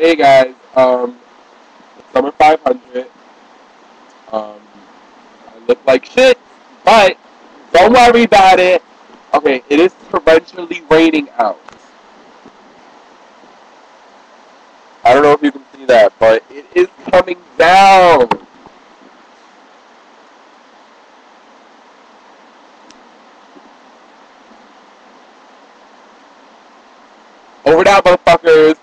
Hey guys, um, summer 500. Um, I look like shit, but don't worry about it. Okay, it is torrentially raining out. I don't know if you can see that, but it is coming down. Over that, motherfuckers.